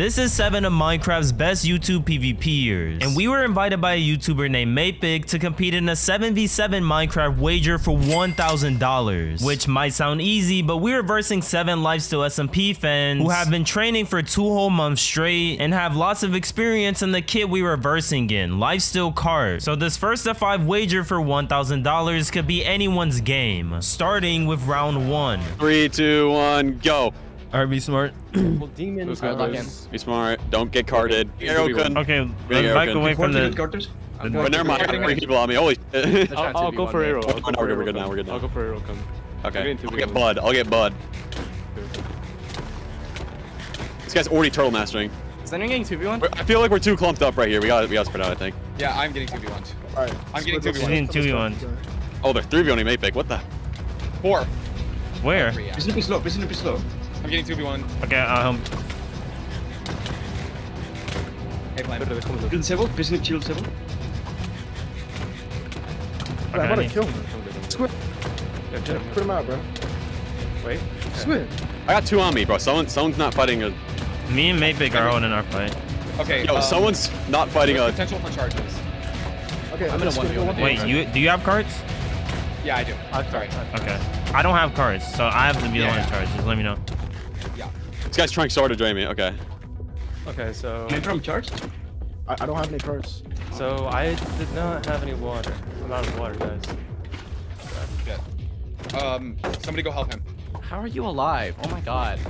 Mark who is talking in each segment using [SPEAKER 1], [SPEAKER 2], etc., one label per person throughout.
[SPEAKER 1] This is seven of Minecraft's best YouTube PvPers, and we were invited by a YouTuber named Mapicc to compete in a 7v7 Minecraft wager for $1,000, which might sound easy, but we were versing seven Lifesteal SMP fans who have been training for two whole months straight and have lots of experience in the kit we were versing in, Lifesteal Card. So this first of five wager for $1,000 could be anyone's game, starting with round one.
[SPEAKER 2] Three, two, one, go.
[SPEAKER 1] Alright, be smart.
[SPEAKER 3] Well, demon.
[SPEAKER 4] Let's go.
[SPEAKER 2] Be smart. Don't get carded. Arrow gun.
[SPEAKER 1] Okay,
[SPEAKER 2] Bring
[SPEAKER 1] let's back
[SPEAKER 2] Arrow
[SPEAKER 1] away from
[SPEAKER 5] Quarter
[SPEAKER 1] the...
[SPEAKER 5] quarters.
[SPEAKER 3] I'm
[SPEAKER 2] But
[SPEAKER 3] going
[SPEAKER 2] never
[SPEAKER 3] to
[SPEAKER 2] mind. I
[SPEAKER 3] be-
[SPEAKER 2] got three people on me. Holy shit.
[SPEAKER 4] I'll, I'll go for arrow. I'll go for
[SPEAKER 2] we're good,
[SPEAKER 4] arrow
[SPEAKER 2] we're good
[SPEAKER 4] gun.
[SPEAKER 2] now, we're good now.
[SPEAKER 4] I'll go for arrow gun.
[SPEAKER 2] Okay.
[SPEAKER 4] Getting two
[SPEAKER 2] I'll
[SPEAKER 4] v
[SPEAKER 2] get
[SPEAKER 4] one.
[SPEAKER 2] Bud. I'll get Bud. This guy's already turtle mastering.
[SPEAKER 3] Is anyone getting 2v1?
[SPEAKER 2] We're- I feel like we're too clumped up right here. We got we got to spread out, I think.
[SPEAKER 6] Yeah, I'm getting 2v1s.
[SPEAKER 5] Alright.
[SPEAKER 6] I'm getting
[SPEAKER 5] split
[SPEAKER 6] 2v1.
[SPEAKER 5] this.
[SPEAKER 1] He's getting 2v1s.
[SPEAKER 2] Oh, there's three of you only mate What the?
[SPEAKER 6] Four.
[SPEAKER 1] Where?
[SPEAKER 6] Three, yeah.
[SPEAKER 5] Be sleepy slow, be slow.
[SPEAKER 6] I'm getting 2v1.
[SPEAKER 1] Okay, I'll help.
[SPEAKER 6] Hey, plan.
[SPEAKER 4] Better, come on.
[SPEAKER 5] Shield disabled, be sleep shield disabled.
[SPEAKER 1] Okay,
[SPEAKER 7] I'm
[SPEAKER 1] I
[SPEAKER 7] to
[SPEAKER 1] need-
[SPEAKER 7] kill him. Squid,
[SPEAKER 4] Yeah,
[SPEAKER 7] put
[SPEAKER 4] Jim.
[SPEAKER 7] him out, bro.
[SPEAKER 4] Wait.
[SPEAKER 7] Squid.
[SPEAKER 2] I got two on me, bro. Someone someone's not fighting a.
[SPEAKER 1] Me and Mapicc are holding our fight.
[SPEAKER 6] Okay.
[SPEAKER 2] Yo,
[SPEAKER 6] um,
[SPEAKER 2] someone's not fighting
[SPEAKER 6] there's
[SPEAKER 2] a.
[SPEAKER 6] potential for charges.
[SPEAKER 7] Okay,
[SPEAKER 3] I'm in a
[SPEAKER 7] Squid,
[SPEAKER 3] 1v1
[SPEAKER 7] one-
[SPEAKER 1] Wait, you do you have cards?
[SPEAKER 6] Yeah, I do. I'm sorry.
[SPEAKER 1] Okay. I don't have cards, so I have to be the
[SPEAKER 6] Yeah,
[SPEAKER 1] one in charge. Just let me know.
[SPEAKER 6] Yeah.
[SPEAKER 2] This guy's trying so hard to drain me. Okay.
[SPEAKER 4] Okay, so
[SPEAKER 5] Main from charged.
[SPEAKER 7] I, I don't have any cards.
[SPEAKER 4] so I did not have any water. I'm out of water, guys.
[SPEAKER 6] Good. Um, somebody go help him.
[SPEAKER 3] How are you alive? Oh my god.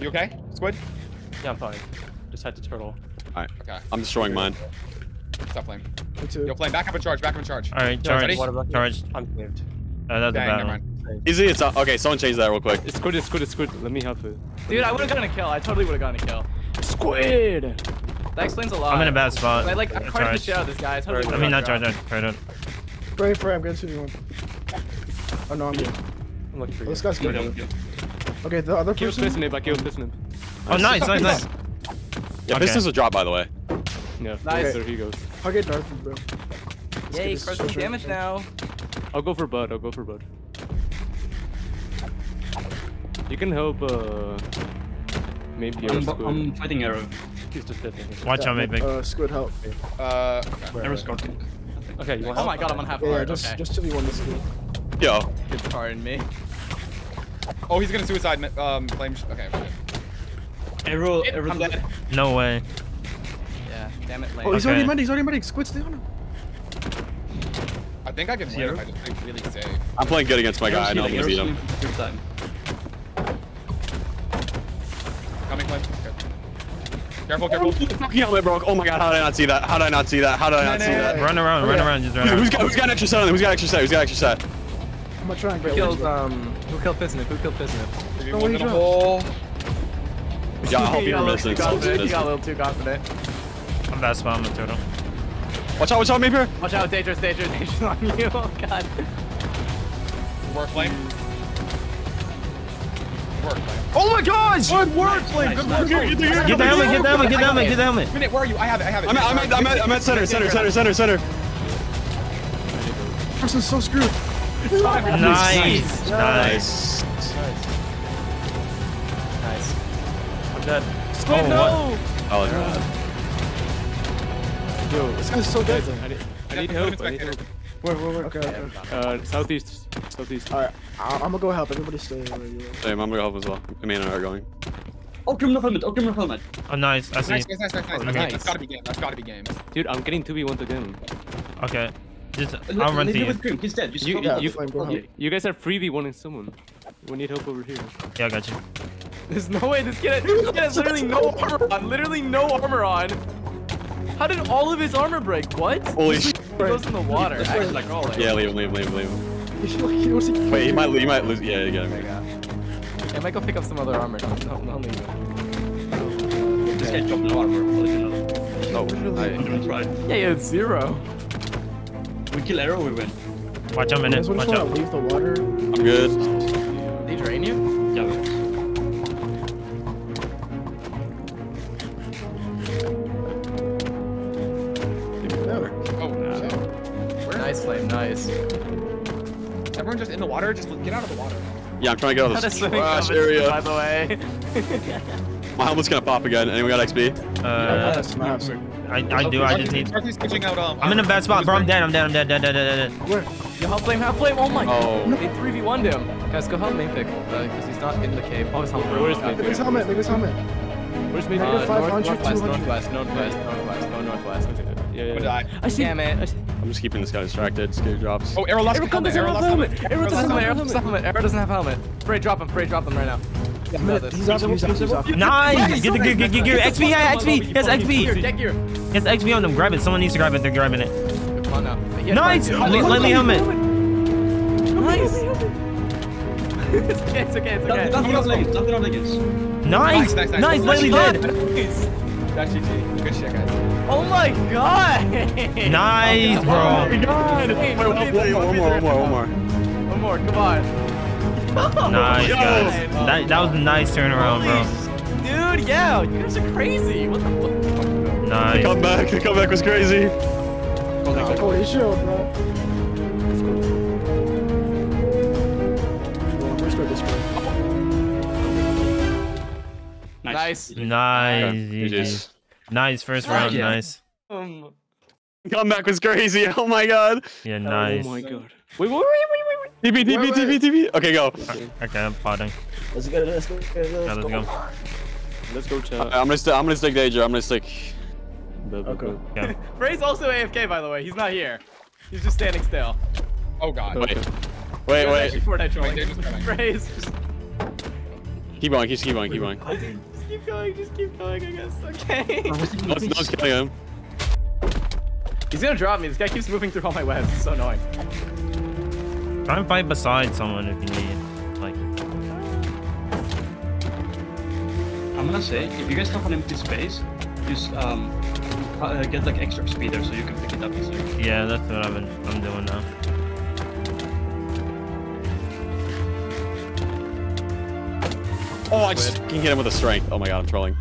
[SPEAKER 6] You okay, Squid?
[SPEAKER 4] Yeah, I'm fine. Just had to turtle.
[SPEAKER 2] All right.
[SPEAKER 6] Okay.
[SPEAKER 2] I'm destroying mine.
[SPEAKER 6] Stop flame.
[SPEAKER 7] Me too.
[SPEAKER 6] Yo, flame, back up and charge. Back up and charge.
[SPEAKER 1] All right, charge.
[SPEAKER 6] ready?
[SPEAKER 4] Water.
[SPEAKER 1] Charge.
[SPEAKER 4] I'm saved.
[SPEAKER 1] Uh, that's a
[SPEAKER 6] Dang,
[SPEAKER 1] bad
[SPEAKER 6] never
[SPEAKER 1] one.
[SPEAKER 2] Easy. It's uh, okay. Someone change that real quick.
[SPEAKER 4] It's good, it's good, it's good. Let me help it.
[SPEAKER 3] Dude, I would have gotten a kill. I totally would have gotten a kill.
[SPEAKER 4] Squid!
[SPEAKER 3] That explains a lot.
[SPEAKER 1] I'm in a bad spot.
[SPEAKER 3] I like I carded the
[SPEAKER 1] Charge.
[SPEAKER 3] shit out of this guy. I totally
[SPEAKER 1] I mean, not
[SPEAKER 3] gotten
[SPEAKER 1] charge.
[SPEAKER 3] dropped.
[SPEAKER 1] Not charge.
[SPEAKER 7] Pray for I'm getting 2v1. Oh no, I'm good.
[SPEAKER 4] I'm looking for
[SPEAKER 7] Oh,
[SPEAKER 4] you.
[SPEAKER 7] this guy's good. Okay, the other
[SPEAKER 4] Kill
[SPEAKER 7] person.
[SPEAKER 4] Pisnip, I killed Pisnip.
[SPEAKER 1] Oh, nice, nice, nice.
[SPEAKER 2] Yeah,
[SPEAKER 1] Okay.
[SPEAKER 2] business will drop by the way.
[SPEAKER 4] Yeah,
[SPEAKER 3] Nice.
[SPEAKER 4] there he goes.
[SPEAKER 7] I'll get Darth, bro.
[SPEAKER 3] Yay,
[SPEAKER 7] this
[SPEAKER 3] crushing damage now.
[SPEAKER 4] I'll go for Bud, I'll go for Bud. You can help, uh... Maybe
[SPEAKER 5] I'm,
[SPEAKER 4] Squid.
[SPEAKER 5] I'm fighting arrow.
[SPEAKER 4] He's just dead.
[SPEAKER 1] Watch out, maybe.
[SPEAKER 7] Uh, Squid, help.
[SPEAKER 6] Uh, okay.
[SPEAKER 5] Arrow scorched.
[SPEAKER 4] Okay, you want
[SPEAKER 3] Oh
[SPEAKER 4] help?
[SPEAKER 3] my god, I'm on half
[SPEAKER 7] Yeah, yeah,
[SPEAKER 3] heart.
[SPEAKER 7] just
[SPEAKER 3] Okay.
[SPEAKER 7] just 2v1 this dude.
[SPEAKER 2] Yo.
[SPEAKER 3] It's pardon me.
[SPEAKER 6] Oh, he's gonna suicide. me- Um, flame. sh- Okay.
[SPEAKER 5] Arrow, arrow.
[SPEAKER 6] I'm dead.
[SPEAKER 1] No way.
[SPEAKER 3] Yeah, damn it,
[SPEAKER 7] Oh, he's
[SPEAKER 1] Okay.
[SPEAKER 7] already medic. He's already medic. Squid's stay on him.
[SPEAKER 6] I think I can win
[SPEAKER 5] Zero.
[SPEAKER 6] if I just play really safe.
[SPEAKER 2] I'm playing good against my guy. I know I'm gonna beat him.
[SPEAKER 6] Careful, careful.
[SPEAKER 2] Fucking helmet broke. Oh my god, how did I not see that? How did I not see that? How did I not
[SPEAKER 6] No,
[SPEAKER 2] see
[SPEAKER 6] no,
[SPEAKER 2] that?
[SPEAKER 1] Run around, run around, just run
[SPEAKER 2] Who's
[SPEAKER 1] around.
[SPEAKER 2] got, who's got an extra set on them? Who's got extra set? Who's got extra set?
[SPEAKER 7] I'm gonna try and
[SPEAKER 3] Who
[SPEAKER 7] get
[SPEAKER 3] killed,
[SPEAKER 7] one.
[SPEAKER 3] um, who killed Pisnip? Who killed Pisnip?
[SPEAKER 6] Three, one in
[SPEAKER 7] he
[SPEAKER 6] a hole.
[SPEAKER 2] Yeah, I hope you're
[SPEAKER 3] got a little
[SPEAKER 2] missing.
[SPEAKER 3] He got a little too confident.
[SPEAKER 1] I'm bad spot on the turtle.
[SPEAKER 2] Watch out, watch out, Maper.
[SPEAKER 3] Watch out, dangerous, dangerous, dangerous on you. Oh god.
[SPEAKER 6] Work, flame. Work, flame.
[SPEAKER 2] Oh my gosh! Good work, Flame. Good work.
[SPEAKER 1] Get the helmet, get the helmet, get the helmet, get the helmet.
[SPEAKER 6] Minute, where are you? I have it. I have it.
[SPEAKER 2] I'm at, I'm at, I'm at, I'm at center, center, center, center, center.
[SPEAKER 7] Person's so screwed.
[SPEAKER 1] Nice, nice.
[SPEAKER 2] Nice.
[SPEAKER 3] Nice.
[SPEAKER 4] I'm dead.
[SPEAKER 1] Oh, what?
[SPEAKER 2] Oh, God.
[SPEAKER 4] Yo,
[SPEAKER 7] This guy's so dead.
[SPEAKER 4] I need, I need help,
[SPEAKER 6] in
[SPEAKER 4] I need help.
[SPEAKER 7] Where, where, where? Okay, okay.
[SPEAKER 4] Uh, southeast, southeast.
[SPEAKER 7] Alright, I- I'm gonna go help. Everybody stay where you are.
[SPEAKER 2] Same, I'm gonna help as well. Me and I are going.
[SPEAKER 5] Oh, criminal helmet. Oh, criminal helmet.
[SPEAKER 1] Oh, nice. I see.
[SPEAKER 6] Nice, nice, nice, nice, nice.
[SPEAKER 4] Oh,
[SPEAKER 6] Okay,
[SPEAKER 4] nice.
[SPEAKER 6] That's gotta be game. That's gotta be game.
[SPEAKER 4] Dude, I'm getting 2v1 to again.
[SPEAKER 1] Okay. Just, I'll run to you.
[SPEAKER 5] with Grim. He's dead. Just
[SPEAKER 4] You,
[SPEAKER 7] Yeah,
[SPEAKER 4] you, you, you guys are 3v1ing someone. We need help over here.
[SPEAKER 1] Yeah, I got you.
[SPEAKER 3] There's no way this kid, this kid has literally no armor on. Literally no armor on. How did all of his armor break? What?
[SPEAKER 2] Holy sh!
[SPEAKER 3] He goes in the water.
[SPEAKER 5] That's right.
[SPEAKER 3] Actually, like oh,
[SPEAKER 2] Yeah, leave him, leave him, leave him, leave him.
[SPEAKER 7] He's like, he was like,
[SPEAKER 2] Wait, he might, he might lose. Yeah, you get him.
[SPEAKER 3] Yeah, I might go pick up some other armor. Don't, don't, don't leave it.
[SPEAKER 5] This guy dropped no armor. I'll let you know.
[SPEAKER 2] Oh,
[SPEAKER 5] I'm gonna try.
[SPEAKER 3] Yeah, yeah, it's zero.
[SPEAKER 5] We kill arrow, we win.
[SPEAKER 1] Watch out,
[SPEAKER 7] You
[SPEAKER 1] minute. Watch out.
[SPEAKER 7] leave the water?
[SPEAKER 2] I'm good.
[SPEAKER 5] Yeah,
[SPEAKER 2] I'm trying to get out of
[SPEAKER 3] Not
[SPEAKER 2] this
[SPEAKER 3] swimming
[SPEAKER 2] trash area.
[SPEAKER 3] by the way.
[SPEAKER 2] My helmet's gonna pop again. Anyone got XP?
[SPEAKER 1] Uh,
[SPEAKER 7] Yes, I have.
[SPEAKER 1] I, I do. I just need.
[SPEAKER 6] He's switching out.
[SPEAKER 1] I'm in a bad spot, bro. I'm dead. I'm dead. I'm dead. Dead. Dead. Dead. dead.
[SPEAKER 7] Where?
[SPEAKER 3] Yo, half flame, half flame. Oh my
[SPEAKER 2] Oh.
[SPEAKER 3] god. They 3v1'd him. Guys, go help Main pick. Because he's not in the cave. Oh, his helmet.
[SPEAKER 4] Where's
[SPEAKER 3] broke.
[SPEAKER 4] Main
[SPEAKER 7] his helmet. Look his helmet.
[SPEAKER 4] Where's me?
[SPEAKER 3] Uh,
[SPEAKER 7] Negative
[SPEAKER 3] north,
[SPEAKER 7] 500,
[SPEAKER 3] northwest,
[SPEAKER 7] 200.
[SPEAKER 3] northwest, northwest, northwest, no northwest.
[SPEAKER 4] Yeah,
[SPEAKER 6] I'm
[SPEAKER 4] yeah.
[SPEAKER 6] gonna die.
[SPEAKER 3] I see. Damn it. I see.
[SPEAKER 2] I'm just keeping this guy distracted. Scare drops.
[SPEAKER 6] Oh, arrow lost
[SPEAKER 3] Arrow
[SPEAKER 6] helmet.
[SPEAKER 3] doesn't
[SPEAKER 6] Arrow
[SPEAKER 3] have
[SPEAKER 6] lost
[SPEAKER 3] helmet.
[SPEAKER 6] helmet.
[SPEAKER 3] Arrow doesn't have helmet. Arrow doesn't have helmet. Arrow doesn't have helmet. Frey, drop him. Frey, drop him right now. Yeah,
[SPEAKER 7] I'm
[SPEAKER 3] got
[SPEAKER 7] gonna-
[SPEAKER 3] this.
[SPEAKER 7] He's off. He's off. He's off.
[SPEAKER 1] Nice. Get the get get get get XP. Yeah, XP. He has XP.
[SPEAKER 3] Get gear.
[SPEAKER 1] He has XP on him. Grab it. Someone needs to grab it. They're grabbing it.
[SPEAKER 3] Come on now.
[SPEAKER 1] Nice. Lightly lightly helmet.
[SPEAKER 3] Nice. it's okay. It's okay. It's okay.
[SPEAKER 5] Nothing off leggings. Nothing off leggings.
[SPEAKER 1] Nice.
[SPEAKER 6] Nice, nice, nice.
[SPEAKER 1] Nice. Lightly dead.
[SPEAKER 3] Nice.
[SPEAKER 6] That's GG. Good shit, guys.
[SPEAKER 3] Oh my god.
[SPEAKER 1] Nice, bro.
[SPEAKER 3] God. Wait,
[SPEAKER 2] One more, one more, one more, one more.
[SPEAKER 3] One more. Come on.
[SPEAKER 1] Nice,
[SPEAKER 3] Yo.
[SPEAKER 1] guys. That that was a nice turnaround, bro.
[SPEAKER 3] Dude, yeah, you guys are crazy. What the fuck?
[SPEAKER 2] The
[SPEAKER 1] Nice.
[SPEAKER 2] comeback, the comeback was crazy.
[SPEAKER 7] Nah, Cody, shield, bro.
[SPEAKER 3] Nice.
[SPEAKER 1] Nice.
[SPEAKER 2] GG's.
[SPEAKER 1] Nice first round.
[SPEAKER 5] yeah.
[SPEAKER 1] Nice.
[SPEAKER 3] Um,
[SPEAKER 2] Comeback was crazy. Oh my god.
[SPEAKER 1] Yeah, nice.
[SPEAKER 4] Oh my god. Wait, wait, wait, wait, wait, wait.
[SPEAKER 2] TP, TP,
[SPEAKER 7] Wait,
[SPEAKER 2] TP, TP. Okay, go.
[SPEAKER 1] Okay, I'm potting.
[SPEAKER 7] Let's go. Let's go. Let's
[SPEAKER 1] Yeah,
[SPEAKER 7] go.
[SPEAKER 1] let's go.
[SPEAKER 4] Let's go chat.
[SPEAKER 2] I'm gonna st I'm gonna stick Danger. I'm gonna stick.
[SPEAKER 7] Okay.
[SPEAKER 1] Yeah.
[SPEAKER 3] Frey's also AFK, by the way. He's not here. He's just standing still.
[SPEAKER 6] Oh god.
[SPEAKER 2] Wait. Wait, wait.
[SPEAKER 3] Before that trolling.
[SPEAKER 6] Wait, they're just coming.
[SPEAKER 3] Frey's just,
[SPEAKER 2] Keep going. Keep, keep going. Keep going.
[SPEAKER 3] Just keep going. Just keep going. I guess. Okay.
[SPEAKER 2] No one's, no one's killing him.
[SPEAKER 3] He's gonna drop me. This guy keeps moving through all my webs. It's so annoying.
[SPEAKER 1] Try and fight beside someone if you need. Like,
[SPEAKER 5] I'm gonna say, if you guys have an empty space, just um, uh, get like extra speed there so you can pick it up easily.
[SPEAKER 1] yeah, that's what I've been. I'm doing now.
[SPEAKER 2] Oh, I just can hit him with a strength. Oh my god, I'm trolling.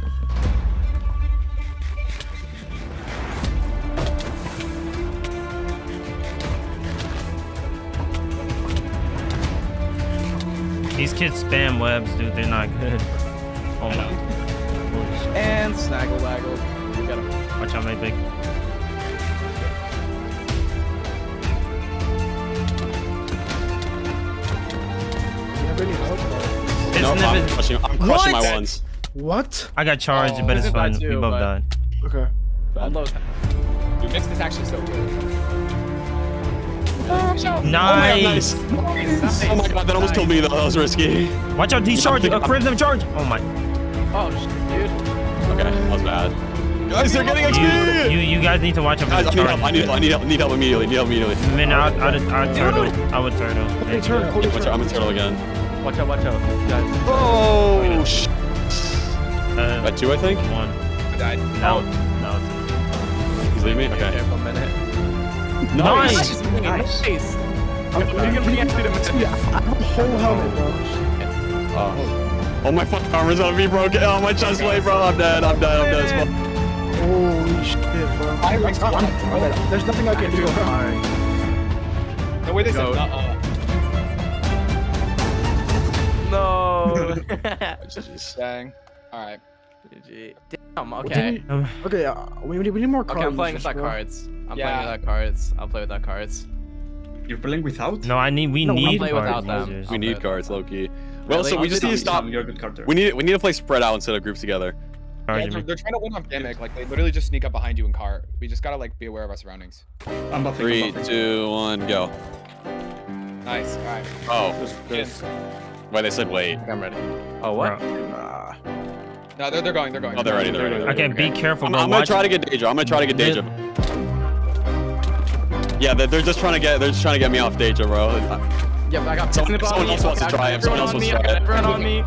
[SPEAKER 1] These kids spam webs, dude. They're not good. Oh my.
[SPEAKER 3] And snaggle waggle. We got him.
[SPEAKER 1] Watch out, my big.
[SPEAKER 7] You have any help? Bro?
[SPEAKER 1] It's
[SPEAKER 2] No,
[SPEAKER 1] never-
[SPEAKER 2] I'm crushing, I'm crushing my ones.
[SPEAKER 7] What?
[SPEAKER 1] I got charged,
[SPEAKER 3] Oh,
[SPEAKER 1] but it's
[SPEAKER 3] isn't
[SPEAKER 1] fine. We both
[SPEAKER 3] but-
[SPEAKER 1] died.
[SPEAKER 7] Okay.
[SPEAKER 3] On those.
[SPEAKER 6] Dude, Mixed is actually so good.
[SPEAKER 1] Nice.
[SPEAKER 2] Oh my god, that almost killed me though. That was risky.
[SPEAKER 1] Watch out, he's charging. Uh, crimson charge. Oh my.
[SPEAKER 3] Oh, shit, dude.
[SPEAKER 2] Okay, that was bad. Guys, they're getting
[SPEAKER 1] You,
[SPEAKER 2] XP!
[SPEAKER 1] you, you guys need to watch out
[SPEAKER 2] Guys,
[SPEAKER 1] for
[SPEAKER 2] I
[SPEAKER 1] the
[SPEAKER 2] need help. I need help. I need help. Need help immediately. Need help immediately.
[SPEAKER 1] Man, I would, I would, I would turtle. I would turtle.
[SPEAKER 7] Cody, turn. Cody,
[SPEAKER 2] I'm a tur- I'm a turtle again.
[SPEAKER 4] Watch out, watch out. Guys.
[SPEAKER 2] Oh, sh.
[SPEAKER 1] Uh,
[SPEAKER 2] At two, I think.
[SPEAKER 1] one.
[SPEAKER 6] I died.
[SPEAKER 1] No, no.
[SPEAKER 2] He's leaving me.
[SPEAKER 3] Okay.
[SPEAKER 2] Okay.
[SPEAKER 3] minute.
[SPEAKER 1] Nice.
[SPEAKER 3] Nice. nice.
[SPEAKER 7] I'm,
[SPEAKER 3] You can bring it to the
[SPEAKER 7] Yeah, I have a whole helmet, bro.
[SPEAKER 2] Oh. Oh my fucking armor's gonna be broken. Oh my chest plate, bro. I'm dead. I'm dead. I'm dead as fuck.
[SPEAKER 7] Holy shit, bro. I'm, I'm, I'm, I'm, there's nothing I can do.
[SPEAKER 6] No way they said
[SPEAKER 3] Go.
[SPEAKER 6] uh
[SPEAKER 3] No.
[SPEAKER 2] Jeez.
[SPEAKER 6] Dang. Alright.
[SPEAKER 3] GG. Damn. Okay.
[SPEAKER 7] didn't-
[SPEAKER 1] Um,
[SPEAKER 7] Okay, uh, we need, we need more cards.
[SPEAKER 3] Okay, I'm playing
[SPEAKER 7] just,
[SPEAKER 3] without
[SPEAKER 7] bro.
[SPEAKER 3] cards. I'm
[SPEAKER 6] Yeah.
[SPEAKER 3] playing without cards. I'll play without cards.
[SPEAKER 5] You're playing without?
[SPEAKER 1] no, I need. We
[SPEAKER 7] No,
[SPEAKER 1] need
[SPEAKER 3] play
[SPEAKER 1] cards
[SPEAKER 3] without them.
[SPEAKER 2] We need cards, low key. Well,
[SPEAKER 3] Really?
[SPEAKER 2] so we
[SPEAKER 3] I'll
[SPEAKER 2] just need to stop.
[SPEAKER 5] You're a good carter.
[SPEAKER 2] We need we need to play spread out instead of groups together.
[SPEAKER 6] Yeah, they're, they're trying to win on gimmick. Like they literally just sneak up behind you and cart. We just gotta like be aware of our surroundings.
[SPEAKER 5] I'm buffing.
[SPEAKER 2] Three,
[SPEAKER 5] I'm buffing.
[SPEAKER 2] two, one, go.
[SPEAKER 6] Nice. Alright.
[SPEAKER 2] Oh,
[SPEAKER 6] Yes.
[SPEAKER 2] Wait, they said wait.
[SPEAKER 3] I'm ready. Oh, what?
[SPEAKER 7] Nah.
[SPEAKER 6] No, they're, they're going. They're going.
[SPEAKER 2] Oh, they're ready. They're ready.
[SPEAKER 1] Okay, be careful,
[SPEAKER 2] I'm,
[SPEAKER 1] bro.
[SPEAKER 2] I'm gonna
[SPEAKER 1] Watch.
[SPEAKER 2] try to get Deja. I'm gonna try to get Deja. Yeah, they're, they're just trying to get they're just trying to get me off Deja, bro.
[SPEAKER 3] Yep, I got
[SPEAKER 2] Someone-
[SPEAKER 3] Snip on
[SPEAKER 2] someone
[SPEAKER 3] me.
[SPEAKER 2] else wants to try him. Someone else wants to try him.
[SPEAKER 3] Everyone on me.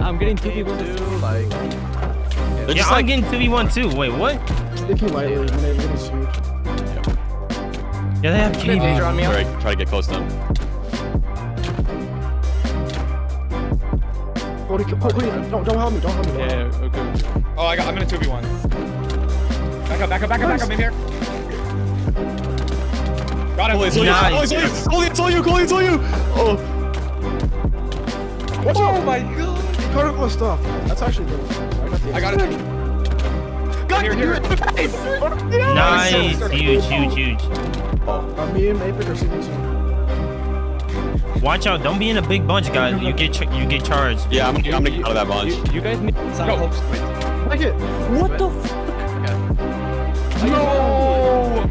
[SPEAKER 4] I'm getting two people.
[SPEAKER 3] two, like.
[SPEAKER 2] They're
[SPEAKER 1] Yeah, I'm
[SPEAKER 2] like
[SPEAKER 1] getting 2v1 too. Wait, what?
[SPEAKER 7] Sticky lightly, when they when it's huge.
[SPEAKER 1] Yeah, they have
[SPEAKER 3] Daedra
[SPEAKER 1] KB.
[SPEAKER 3] on me.
[SPEAKER 2] Alright, try to get close to them.
[SPEAKER 7] Cody, Cody, Cody, don't, don't help me, don't help me.
[SPEAKER 4] Yeah,
[SPEAKER 7] Don't help me.
[SPEAKER 4] okay.
[SPEAKER 6] Oh, I got. I'm in a two v one. Back up. Back up. Back up. Back up. In here. Got him.
[SPEAKER 2] Coley, it's all you.
[SPEAKER 1] Nice.
[SPEAKER 2] Coley, it's all you. Coley, it's all you. Coley, it's all you. Oh,
[SPEAKER 7] Watch
[SPEAKER 6] Oh
[SPEAKER 7] out!
[SPEAKER 6] my god.
[SPEAKER 7] Cut up my stuff. That's actually good. I got
[SPEAKER 6] I got it.
[SPEAKER 3] God,
[SPEAKER 6] Here, here.
[SPEAKER 1] Nice. Huge, huge, huge.
[SPEAKER 7] Uh, me and Apex are seeing
[SPEAKER 1] Watch out. Don't be in a big bunch, guys. You get ch- you get charged.
[SPEAKER 2] Yeah, I'm, I'm gonna get out of that bunch.
[SPEAKER 4] You, you guys need
[SPEAKER 5] Sam,
[SPEAKER 6] Go.
[SPEAKER 5] hope squid.
[SPEAKER 7] Like it.
[SPEAKER 3] What the f-
[SPEAKER 6] No!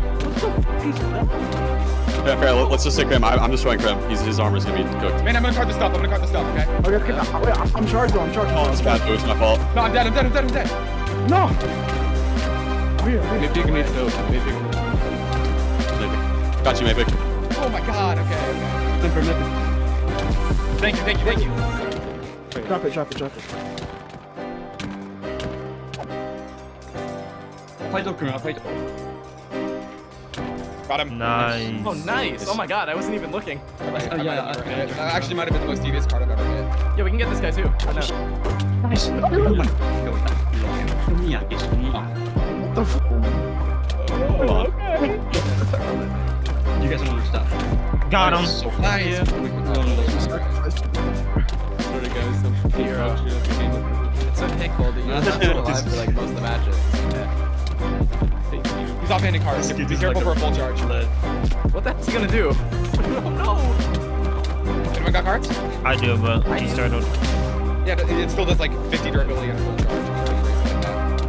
[SPEAKER 2] Yeah, fair. let- Let's just say Crim. I, I'm destroying Crim. He's, his armor's gonna be cooked.
[SPEAKER 6] Man, I'm gonna card the stuff. I'm gonna card the stuff, okay?
[SPEAKER 7] Okay, okay. uh, Wait, I- I'm charged though. I'm charged.
[SPEAKER 2] Oh, it's bad. It's my fault.
[SPEAKER 6] No, I'm dead, I'm dead, I'm dead, I'm dead.
[SPEAKER 7] No. Weird, weird.
[SPEAKER 4] Maybe you can need help. Maybe
[SPEAKER 2] Got you, Mavic.
[SPEAKER 6] Oh my god, okay, okay.
[SPEAKER 5] Remember, remember.
[SPEAKER 6] Thank you, thank you, thank you.
[SPEAKER 7] Drop it, drop it, drop it.
[SPEAKER 5] Fight Okrim, I'll fight
[SPEAKER 6] Got him.
[SPEAKER 1] Nice.
[SPEAKER 3] Oh, nice. Oh my god, I wasn't even looking.
[SPEAKER 6] I might- oh, I
[SPEAKER 5] Oh,
[SPEAKER 6] might
[SPEAKER 5] yeah,
[SPEAKER 6] have
[SPEAKER 5] I-
[SPEAKER 6] That actually might have been the most devious card I've ever hit.
[SPEAKER 3] Yeah, we can get this guy too. I know.
[SPEAKER 5] Nice. Oh my god. Yeah, it's mwah.
[SPEAKER 7] What the f?
[SPEAKER 5] You guys don't understand.
[SPEAKER 1] Got him.
[SPEAKER 5] So
[SPEAKER 6] Nice.
[SPEAKER 5] No,
[SPEAKER 4] game.
[SPEAKER 3] It's okay, Cole. You're not still alive for like most of the matches.
[SPEAKER 4] Thank.
[SPEAKER 6] He's offhanding cards.
[SPEAKER 5] This
[SPEAKER 6] Be careful
[SPEAKER 5] like
[SPEAKER 6] for a full charge.
[SPEAKER 5] Lead.
[SPEAKER 3] What the heck's he gonna do? oh no!
[SPEAKER 6] Anyone got cards?
[SPEAKER 1] I do, but he started.
[SPEAKER 6] Yeah, but it still does like 50 durability and a full charge. It's really crazy like that.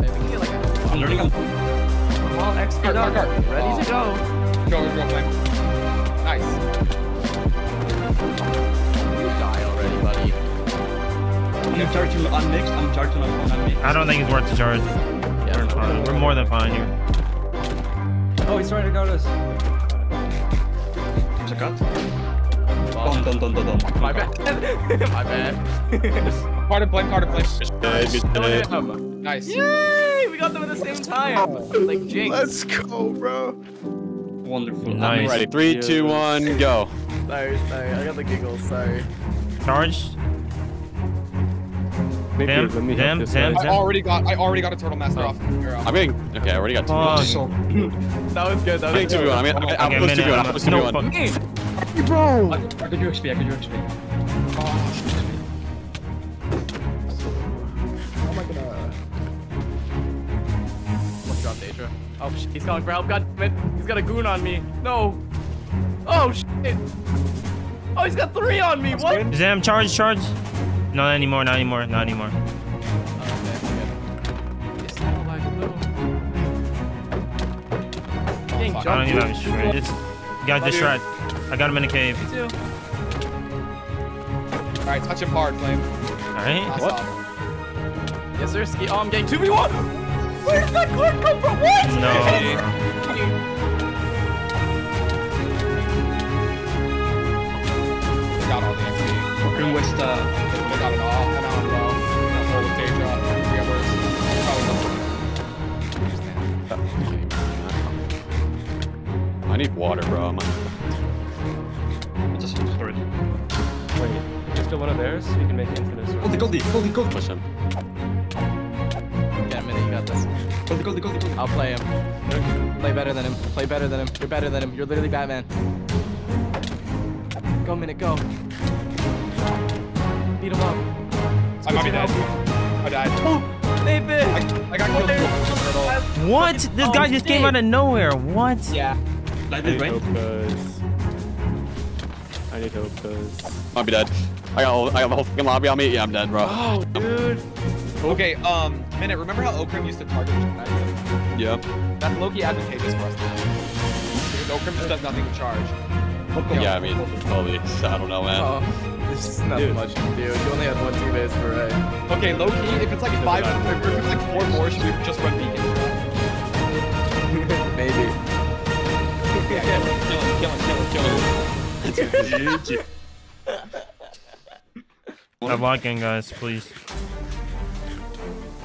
[SPEAKER 3] Maybe we can get like a
[SPEAKER 5] I'm learning. I'm
[SPEAKER 3] small XP
[SPEAKER 6] Cart, cart, cart.
[SPEAKER 3] Ready to go.
[SPEAKER 6] Go, go, flame. Nice.
[SPEAKER 5] I'm charging unmixed. I'm charging on unmixed.
[SPEAKER 1] I don't think it's worth the charge.
[SPEAKER 3] Yeah,
[SPEAKER 1] We're fine. We're more than fine here.
[SPEAKER 4] Oh, he's trying to guard us.
[SPEAKER 5] There's a cut.
[SPEAKER 3] Well,
[SPEAKER 5] Dun, dun, dun, dun, dun.
[SPEAKER 3] my bad. my bad.
[SPEAKER 6] Card and flame, card and flame.
[SPEAKER 2] Good, good, good.
[SPEAKER 6] Nice.
[SPEAKER 3] Yay! We got them at the same time. Like Jinx.
[SPEAKER 7] Let's go, bro.
[SPEAKER 5] Wonderful.
[SPEAKER 1] Nice.
[SPEAKER 2] Ready. Three, two, one, go.
[SPEAKER 3] Sorry, sorry. I got the giggles. Sorry.
[SPEAKER 1] Charged.
[SPEAKER 4] Maybe
[SPEAKER 1] Damn,
[SPEAKER 4] let me
[SPEAKER 1] damn,
[SPEAKER 4] help this.
[SPEAKER 6] I already got, I already got a turtle master off. Here,
[SPEAKER 2] I'm getting. Okay, I already got two.
[SPEAKER 1] Oh,
[SPEAKER 5] So,
[SPEAKER 3] That was good. That
[SPEAKER 2] I'm
[SPEAKER 3] was
[SPEAKER 2] getting two v
[SPEAKER 3] good.
[SPEAKER 2] one. I mean, I, I,
[SPEAKER 1] Okay,
[SPEAKER 2] I was two v one. I
[SPEAKER 1] minute.
[SPEAKER 2] was two v
[SPEAKER 1] No
[SPEAKER 2] one.
[SPEAKER 1] fuck.
[SPEAKER 3] Hey,
[SPEAKER 7] Hey, bro.
[SPEAKER 5] I, I got your XP. I got your XP.
[SPEAKER 7] Oh my god.
[SPEAKER 3] Almost dropped Daedra. Oh, shit. He's calling for help. God damn it. He's got a goon on me. No. Oh, shit. Oh, he's got three on me. What?
[SPEAKER 1] Is him charge? Charge? No, not anymore. Not anymore. Not anymore.
[SPEAKER 3] Oh, okay, okay. Yes, no, like, no. Getting
[SPEAKER 1] I don't even have a shred. It's got
[SPEAKER 6] Love
[SPEAKER 1] this
[SPEAKER 6] you.
[SPEAKER 1] shred. I got him in a cave.
[SPEAKER 3] Me too.
[SPEAKER 6] All right, touch him hard, flame.
[SPEAKER 1] All right.
[SPEAKER 6] What?
[SPEAKER 3] Yes, sir. Ski. Oh, I'm getting 2v1. Where did that card come from? What?
[SPEAKER 1] No.
[SPEAKER 5] Okrim West. Uh,
[SPEAKER 6] They got it all. And I'm low. And I'm low with Daedra. Three others. Probably.
[SPEAKER 2] I need water, bro. I'm
[SPEAKER 5] just storage.
[SPEAKER 4] Wait, there's still one of theirs. You can make infinite.
[SPEAKER 5] Goldie, Goldie, Goldie, Goldie.
[SPEAKER 2] push him.
[SPEAKER 3] Get a minute. You got this.
[SPEAKER 5] Goldie, Goldie, Goldie, Goldie.
[SPEAKER 3] I'll play him. Play better than him. Play better than him. You're better than him. You're literally Batman. Go, minute, go. Beat him up.
[SPEAKER 6] I might be dead. I died.
[SPEAKER 3] Oh, Nathan!
[SPEAKER 6] I, I got killed.
[SPEAKER 3] There.
[SPEAKER 1] What? This guy
[SPEAKER 3] Oh,
[SPEAKER 1] just came out of nowhere. What?
[SPEAKER 6] Yeah.
[SPEAKER 5] Light
[SPEAKER 4] I
[SPEAKER 5] it
[SPEAKER 4] need
[SPEAKER 5] rain.
[SPEAKER 4] help, cuz. I need help, cuz.
[SPEAKER 2] Might be dead. I got, all- I got the whole fucking lobby on me. Yeah, I'm dead, bro.
[SPEAKER 6] Oh, dude. Okay, um, Minute, remember how Okrim used to target Jedi?
[SPEAKER 2] Yeah.
[SPEAKER 6] That's Loki advantageous for us now. Because Okrim just does nothing to charge.
[SPEAKER 2] Yeah, I mean, totally. I don't know, man.
[SPEAKER 3] Oh, this is not
[SPEAKER 4] Dude.
[SPEAKER 3] much, dude. You only had one teammate for right.
[SPEAKER 6] Okay, low key, if it's like five, if it's like four four, should we just run beacon?
[SPEAKER 3] Maybe.
[SPEAKER 6] Yeah, kill him, kill him, kill him, kill him.
[SPEAKER 1] I'm locking, guys. Please.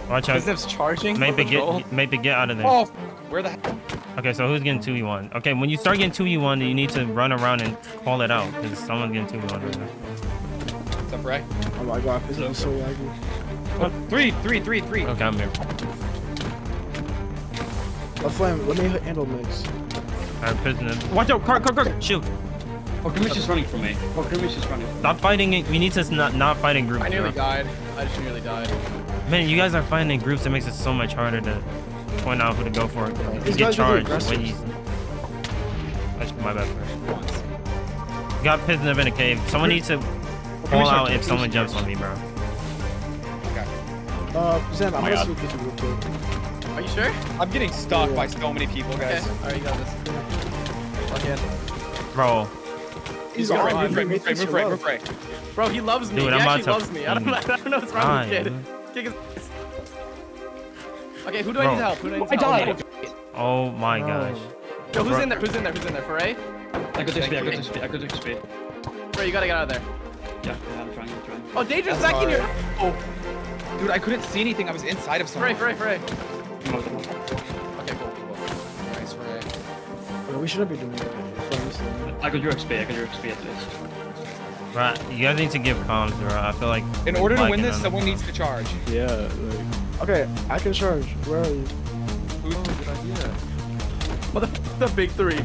[SPEAKER 1] Watch out.
[SPEAKER 3] Business charging.
[SPEAKER 1] Maybe get, maybe get out of there.
[SPEAKER 6] Oh, where the heck?
[SPEAKER 1] Okay, so who's getting 2v1? Okay, when you start getting 2v1, you need to run around and call it out, because someone's getting 2v1 right now.
[SPEAKER 6] What's up, Ray?
[SPEAKER 7] Oh my god, this is so laggy.
[SPEAKER 6] Three, three, three, three.
[SPEAKER 1] Okay, I'm here.
[SPEAKER 7] A flame, let me handle mix.
[SPEAKER 1] Alright, prisoner. Watch out! Car, car, car! Shoot!
[SPEAKER 5] Oh, Grimace is running from me. Oh, Grimace is running.
[SPEAKER 1] Stop fighting it. We need to not not fight in groups.
[SPEAKER 3] I nearly
[SPEAKER 1] bro.
[SPEAKER 3] died. I just nearly died.
[SPEAKER 1] Man, you guys are fighting in groups. It makes it so much harder to point out who to go for. You
[SPEAKER 7] These
[SPEAKER 1] get
[SPEAKER 7] guys are the
[SPEAKER 1] charged when you. That's my bad first. Got pinned up in a cave. Someone needs to call
[SPEAKER 5] start
[SPEAKER 1] out if someone jumps on me, bro.
[SPEAKER 7] Uh, Sam, I'm
[SPEAKER 2] my
[SPEAKER 7] gonna
[SPEAKER 2] God.
[SPEAKER 7] switch with you real quick.
[SPEAKER 3] Are you sure?
[SPEAKER 6] I'm getting stuck
[SPEAKER 3] Yeah.
[SPEAKER 6] by so many people,
[SPEAKER 3] Okay.
[SPEAKER 6] guys.
[SPEAKER 3] Alright, you got this. Lock in.
[SPEAKER 1] Bro,
[SPEAKER 7] He's
[SPEAKER 6] Move
[SPEAKER 7] on.
[SPEAKER 6] right, move
[SPEAKER 7] He
[SPEAKER 6] right, move
[SPEAKER 7] makes
[SPEAKER 6] right,
[SPEAKER 7] you
[SPEAKER 6] move right,
[SPEAKER 7] love.
[SPEAKER 6] move right.
[SPEAKER 3] Bro, he loves me.
[SPEAKER 1] Dude,
[SPEAKER 3] he
[SPEAKER 1] I'm
[SPEAKER 3] actually
[SPEAKER 1] about to
[SPEAKER 3] loves me. I don't, know, I don't know what's wrong
[SPEAKER 1] die,
[SPEAKER 3] with this kid.
[SPEAKER 1] man.
[SPEAKER 3] Kick his ass. Okay, who do I
[SPEAKER 1] Bro.
[SPEAKER 3] need to help? Who do I need to
[SPEAKER 6] I
[SPEAKER 3] help?
[SPEAKER 6] died.
[SPEAKER 1] oh my
[SPEAKER 7] No.
[SPEAKER 1] gosh.
[SPEAKER 3] Yo, who's
[SPEAKER 1] Bro.
[SPEAKER 3] in there? Who's in there? Who's in there? Foray?
[SPEAKER 5] I got XP, I got XP, I got XP.
[SPEAKER 3] Foray, you gotta get out of there.
[SPEAKER 5] Yeah, yeah, I'm trying, I'm trying.
[SPEAKER 3] Oh, Danger's
[SPEAKER 6] That's
[SPEAKER 3] back in your. Oh,
[SPEAKER 6] Dude, I couldn't see anything. I was inside of
[SPEAKER 3] something.
[SPEAKER 6] someone.
[SPEAKER 3] Foray, Foray.
[SPEAKER 5] I'm out of the
[SPEAKER 3] Okay, cool, cool, cool.
[SPEAKER 6] Nice, Ray.
[SPEAKER 7] Bro, we shouldn't be doing that.
[SPEAKER 5] I got your XP, I got your XP at least.
[SPEAKER 1] Right, you guys need to give comms, bro. I feel like.
[SPEAKER 6] In order to win this,
[SPEAKER 1] on
[SPEAKER 6] someone
[SPEAKER 1] it.
[SPEAKER 6] needs to charge.
[SPEAKER 4] Yeah, like,
[SPEAKER 7] Okay, I can charge. Where are you?
[SPEAKER 6] Who's
[SPEAKER 3] Mother, the big three.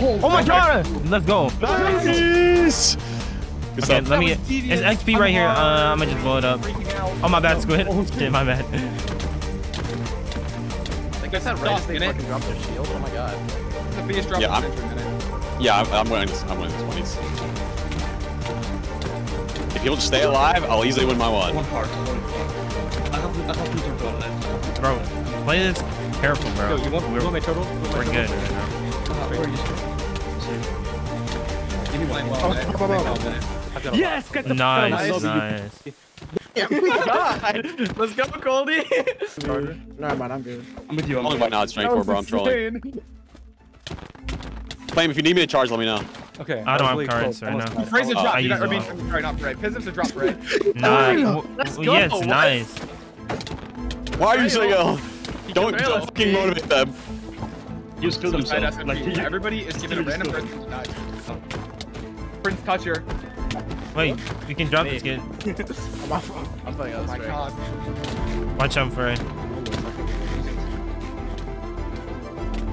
[SPEAKER 1] Oh my god! Let's go.
[SPEAKER 2] Nice. Good
[SPEAKER 1] Okay,
[SPEAKER 2] stuff.
[SPEAKER 1] let me get. It's XP right here. Uh, I'm gonna just blow it up. Oh my bad, Squid. Shit, my bad.
[SPEAKER 3] Like I said,
[SPEAKER 6] Stop,
[SPEAKER 3] Red, they fucking dropped their shield. Oh my god.
[SPEAKER 6] It's the biggest drop
[SPEAKER 2] Yeah,
[SPEAKER 6] in
[SPEAKER 2] I'm-
[SPEAKER 6] a minute.
[SPEAKER 2] Yeah, I'm, I'm winning. This, I'm winning this one. He's- If he'll just stay alive, I'll easily win my one.
[SPEAKER 5] One heart. I have, I have two turtle left.
[SPEAKER 1] Bro, play this careful, bro.
[SPEAKER 4] yo, you want, you
[SPEAKER 1] We're,
[SPEAKER 4] want my turtle? You want my
[SPEAKER 1] we're
[SPEAKER 4] turtle?
[SPEAKER 1] good right now.
[SPEAKER 5] Where are you? Give me one.
[SPEAKER 6] Playing well,
[SPEAKER 7] Oh,
[SPEAKER 6] minute.
[SPEAKER 7] Come on,
[SPEAKER 6] Playing
[SPEAKER 7] come
[SPEAKER 6] well,
[SPEAKER 7] on.
[SPEAKER 6] minute.
[SPEAKER 4] Got
[SPEAKER 3] Yes, get the
[SPEAKER 1] Nice,
[SPEAKER 3] nice.
[SPEAKER 1] nice.
[SPEAKER 3] God. Let's go, Goldie.
[SPEAKER 7] Never mind, I'm good.
[SPEAKER 5] I'm with you, I'm
[SPEAKER 2] Only
[SPEAKER 5] with
[SPEAKER 2] by
[SPEAKER 5] you.
[SPEAKER 2] now it's strength four, bro. I'm trolling. Flame, if you need me to charge, let me know.
[SPEAKER 4] Okay.
[SPEAKER 1] I don't have
[SPEAKER 4] was really
[SPEAKER 1] cards
[SPEAKER 4] close,
[SPEAKER 1] right
[SPEAKER 4] almost
[SPEAKER 1] now.
[SPEAKER 4] died.
[SPEAKER 6] Praise a drop.
[SPEAKER 1] I
[SPEAKER 6] you got, I mean,
[SPEAKER 1] them
[SPEAKER 6] I'm sorry, not Ray. Pism's a drop, Ray.
[SPEAKER 1] Nice.
[SPEAKER 3] Let's
[SPEAKER 1] w- Yes,
[SPEAKER 3] go.
[SPEAKER 1] nice.
[SPEAKER 2] Why are you so
[SPEAKER 3] Trail.
[SPEAKER 2] yell? Don't, don't fucking motivate them.
[SPEAKER 5] You still
[SPEAKER 6] Side
[SPEAKER 5] themselves. Like,
[SPEAKER 6] Everybody is given a random person to die. Prince Toucher.
[SPEAKER 1] Wait, we can drop
[SPEAKER 3] Me.
[SPEAKER 1] this kid.
[SPEAKER 7] I'm off.
[SPEAKER 3] I'm playing
[SPEAKER 6] Oh
[SPEAKER 3] on
[SPEAKER 6] my
[SPEAKER 3] this
[SPEAKER 6] god.
[SPEAKER 1] Watch out for it.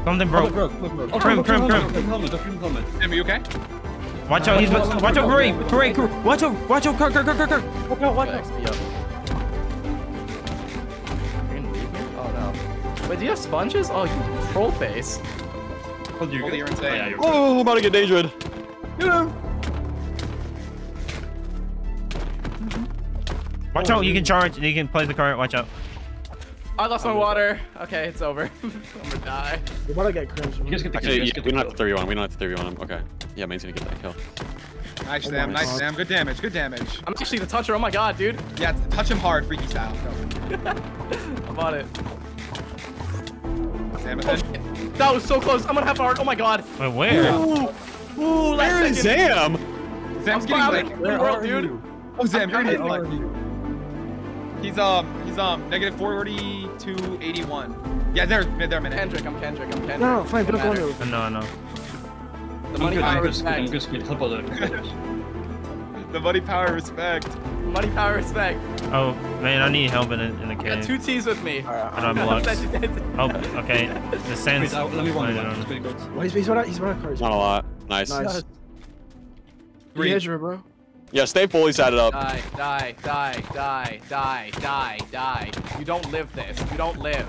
[SPEAKER 1] Something broke.
[SPEAKER 4] Bro, bro, bro.
[SPEAKER 5] Oh,
[SPEAKER 1] Crim, crim, crim.
[SPEAKER 5] Crim helmet, the crim helmet.
[SPEAKER 6] Tim, are you okay?
[SPEAKER 1] Watch out, he's watch out, hurry, hurry, hurry. watch out, watch out, Kirk, Kirk, Kirk, Kirk, Kirk.
[SPEAKER 3] Watch out, watch out. XP up. You're gonna leave me? Oh no. Wait, do you have sponges? Oh, you troll face.
[SPEAKER 5] Oh, you're
[SPEAKER 6] Holy,
[SPEAKER 5] good.
[SPEAKER 6] you're
[SPEAKER 5] Oh,
[SPEAKER 6] insane.
[SPEAKER 5] yeah, you're
[SPEAKER 2] Oh, I'm about to get dangered.
[SPEAKER 1] Watch out, you can charge, you can play the card, watch out.
[SPEAKER 3] I lost my water. Okay, it's over. I'm gonna die.
[SPEAKER 7] We're about to get crimson.
[SPEAKER 5] You guys get the kill.
[SPEAKER 2] Actually,
[SPEAKER 5] You
[SPEAKER 2] yeah, we don't have
[SPEAKER 5] kill.
[SPEAKER 2] to 31. We don't have to 31 him. Okay. Yeah, main's gonna get that kill.
[SPEAKER 6] Nice,
[SPEAKER 7] Oh
[SPEAKER 6] Sam.
[SPEAKER 7] my
[SPEAKER 6] Nice,
[SPEAKER 7] God.
[SPEAKER 6] Sam. Good damage. Good damage.
[SPEAKER 3] I'm actually the toucher. Oh my god, dude.
[SPEAKER 6] Yeah, touch him hard, freaky style.
[SPEAKER 3] I'm on it.
[SPEAKER 6] Sam,
[SPEAKER 3] Oh, That was so close. I'm gonna have heart. Oh my god.
[SPEAKER 1] Wait, where?
[SPEAKER 3] Ooh. Ooh, last
[SPEAKER 2] Where is
[SPEAKER 3] second.
[SPEAKER 2] Sam?
[SPEAKER 6] Sam's
[SPEAKER 3] I'm
[SPEAKER 6] getting
[SPEAKER 3] out
[SPEAKER 6] like.
[SPEAKER 3] of the world, dude.
[SPEAKER 6] Oh, Sam, you're
[SPEAKER 3] I'm
[SPEAKER 6] getting
[SPEAKER 3] out
[SPEAKER 6] like. He's um, he's um, negative 42, 81. Yeah, there, there, minute.
[SPEAKER 3] Kendrick, I'm Kendrick, I'm Kendrick.
[SPEAKER 7] No, no, Flame, don't go
[SPEAKER 3] Matter.
[SPEAKER 7] under.
[SPEAKER 1] No, no.
[SPEAKER 3] The
[SPEAKER 5] I'm
[SPEAKER 3] money power
[SPEAKER 5] good, Squid, I'm
[SPEAKER 3] respect.
[SPEAKER 5] good, Squid. Help other players.
[SPEAKER 6] The money power respect.
[SPEAKER 3] Money power respect.
[SPEAKER 1] Oh, man, I need help in the, in the
[SPEAKER 3] I got two T's with me.
[SPEAKER 1] I don't have blocks. Oh, okay. The sands.
[SPEAKER 5] Wait, uh, let me one
[SPEAKER 1] I
[SPEAKER 5] one.
[SPEAKER 1] don't know.
[SPEAKER 5] Squid, go.
[SPEAKER 7] Well, he's, he's about to, he's about to card.
[SPEAKER 2] Not a lot. Nice.
[SPEAKER 7] Nice.
[SPEAKER 6] Three.
[SPEAKER 7] Three. Hedger, bro.
[SPEAKER 2] Yeah, stay fully sat it up.
[SPEAKER 3] Die, die, die, die, die, die, die. You don't live this. You don't live.